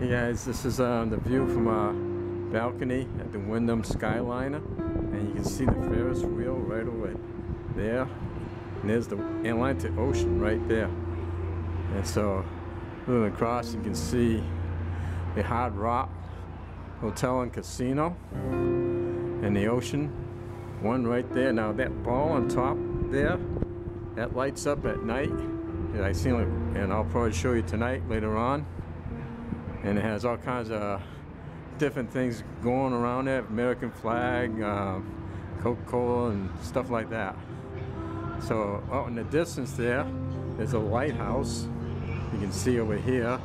Hey guys, this is uh, the view from our balcony at the Wyndham Skyliner, and you can see the Ferris wheel right away there. And there's the Atlantic Ocean right there. And so, moving across, you can see the Hard Rock Hotel and Casino and the ocean. One right there. Now that ball on top there, that lights up at night. I seen it, and I'll probably show you tonight later on and it has all kinds of different things going around it American flag uh, Coca-Cola and stuff like that. So out in the distance there there's a lighthouse. You can see over here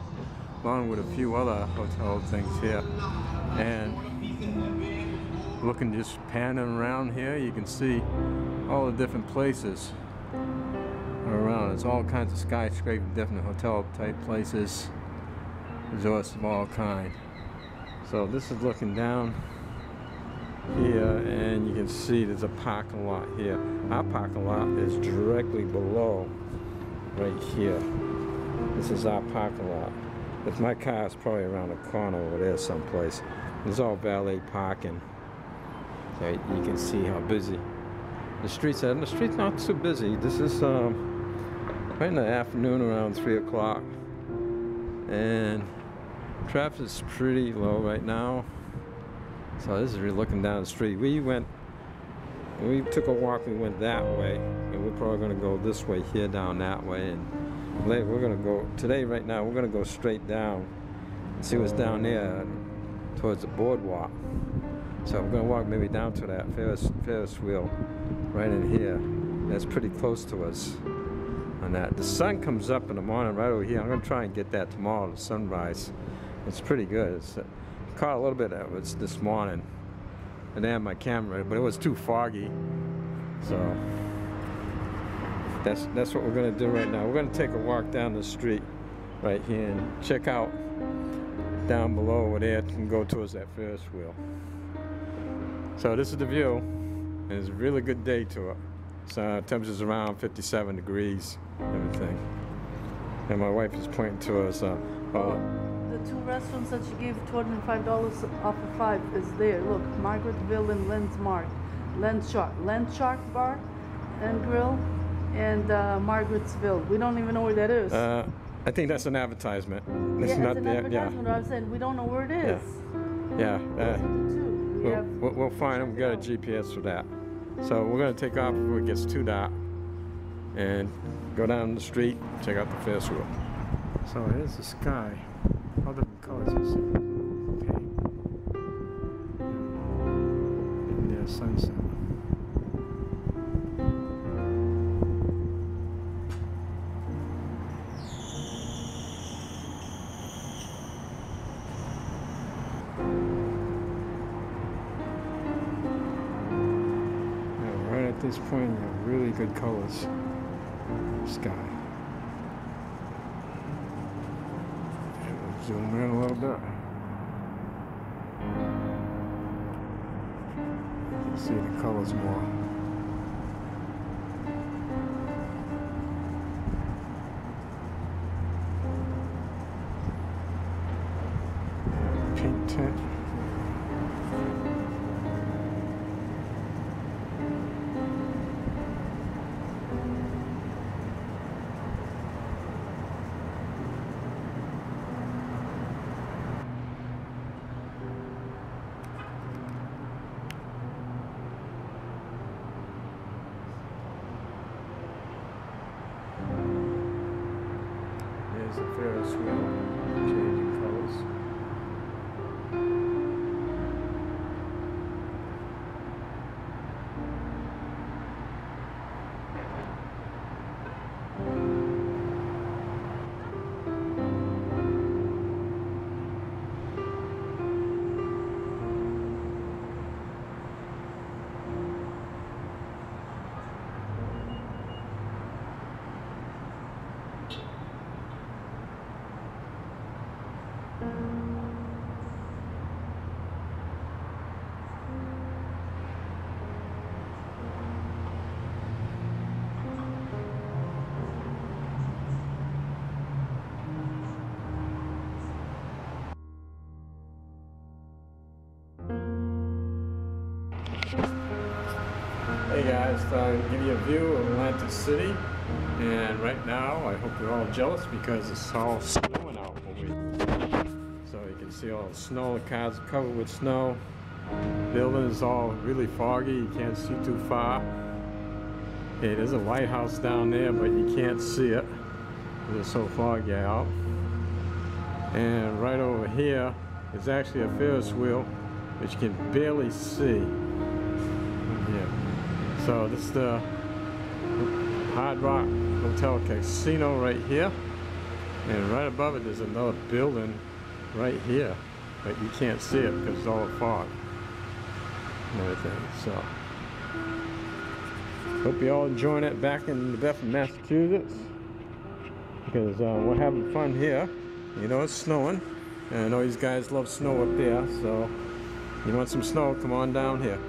along with a few other hotel things here. And looking just panning around here you can see all the different places around. It's all kinds of skyscraper different hotel type places resorts of all kind. So this is looking down here and you can see there's a parking lot here. Our parking lot is directly below right here. This is our parking lot. If my car is probably around the corner over there someplace. There's all valet parking. So you can see how busy the streets are. And the street's not too busy. This is um, right in the afternoon around 3 o'clock. And Traffic is pretty low right now. So this is really looking down the street. We went, we took a walk, we went that way. And we're probably gonna go this way here, down that way. And later we're gonna go, today right now, we're gonna go straight down and see what's down there towards the boardwalk. So we're gonna walk maybe down to that Ferris, Ferris wheel right in here. That's pretty close to us on that. The sun comes up in the morning right over here. I'm gonna try and get that tomorrow, the sunrise. It's pretty good. It's, uh, caught a little bit of it this morning. And I didn't have my camera, but it was too foggy. So that's that's what we're gonna do right now. We're gonna take a walk down the street right here and check out down below over there and go towards that Ferris wheel. So this is the view, and it's a really good day to it. So temperature's around 57 degrees, everything. And my wife is pointing to us. Uh, uh, the two restaurants that you gave $205 off of five is there. Look, Margaritaville and Landsmark. Landshark. Landshark Bar and Grill and uh, Margaritaville. We don't even know where that is. Uh, I think that's an advertisement. It's yeah, not it's an there. advertisement. Yeah. I said we don't know where it is. Yeah. yeah uh, we we'll, we'll, we'll, find them. We've got a GPS for that. So we're gonna take off before it gets too dark and go down the street, check out the festival. So here's the sky all different colors you see. Okay. There's sunset. right at this point, you have really good colors. Sky. Zoom in a little bit. See the colors more. Pink tint. Is a Ferris uh, give you a view of Atlantic City. And right now, I hope you're all jealous because it's all snowing out. So you can see all the snow. The cars are covered with snow. Building is all really foggy. You can't see too far. Okay, there's a lighthouse down there, but you can't see it. It's so foggy out. And right over here is actually a Ferris wheel, which you can barely see. Yeah. So this is the Hard Rock Hotel Casino right here. And right above it there's another building right here. But you can't see it because it's all fog and everything. So hope you all enjoying it back in the Bedford, Massachusetts. Because uh, we're having fun here. You know it's snowing. And I know these guys love snow up there, so you want some snow, come on down here.